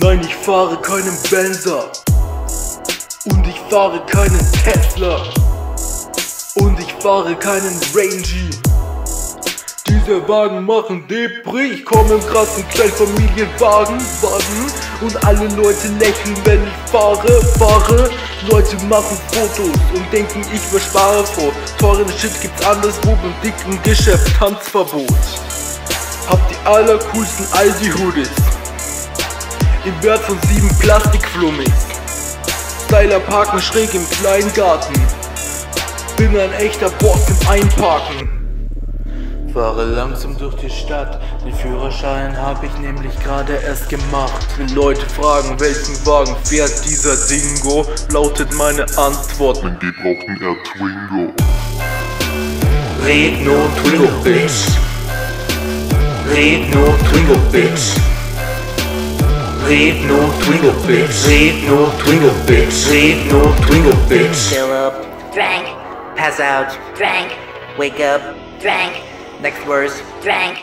Nein, ich fahre keinen Benzer. Und ich fahre keinen Tesla. Und ich fahre keinen Rangy. Diese Wagen machen Depri. Ich komme im krassen Kleinfamilienwagen, Wagen. Und alle Leute lächeln, wenn ich fahre, fahre. Leute machen Fotos und denken, ich verspare vor. Teuren Shit gibt's anderswo beim dicken Geschäft, Tanzverbot. Hab die allercoolsten Aldi-Hoodies. Im Wert von sieben Plastikflummis. Styler parken schräg im kleinen Garten. Bin ein echter Boss im Einparken. Fahre langsam durch die Stadt, den Führerschein hab ich nämlich gerade erst gemacht. Wenn Leute fragen, welchen Wagen fährt dieser Dingo, lautet meine Antwort. Wenn die brauchen eher Twingo. Red no Twingo, bitch. Red no Twingo, bitch. Red no Twingo, bitch. Red no Twingo, bitch. Red no Twingo, bitch. Fill up, drank, pass out, drank, wake up, drank, next verse, drank.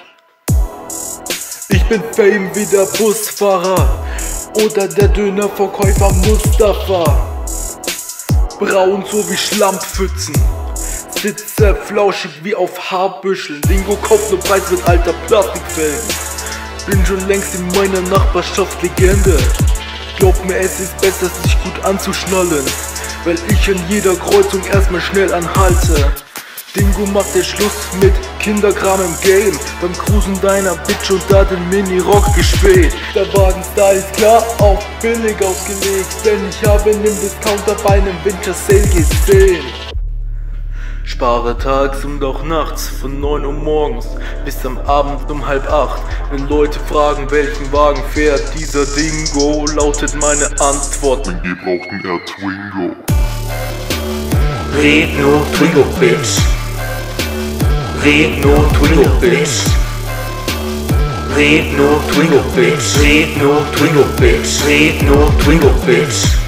Ich bin Fame wie der Busfahrer oder der Dönerverkäufer Mustafa. Braun so wie Schlammpfützen. Sitze flauschig wie auf Haarbüscheln. Dingo kauft nur Preis mit alter Plastikfelgen. Bin schon längst in meiner Nachbarschaft Legende. Glaub mir, es ist besser, sich gut anzuschnallen. Weil ich an jeder Kreuzung erstmal schnell anhalte. Dingo macht der Schluss mit Kinderkram im Game Beim Cruisen deiner Bitch und da den Mini-Rock gespäht Der Wagenstar ist klar auf billig ausgelegt Denn ich habe in dem Discounter bei einem Winter Sale gesehen Spare tags und auch nachts von 9 Uhr morgens bis am Abend um halb acht. Wenn Leute fragen, welchen Wagen fährt dieser Dingo, lautet meine Antwort. Wenn die brauchen eher Twingo. Red no Twingo, bitch. Red no Twingo, bitch. Red no Twingo, bitch. Red no Twingo, bitch. Red no Twingo, bitch.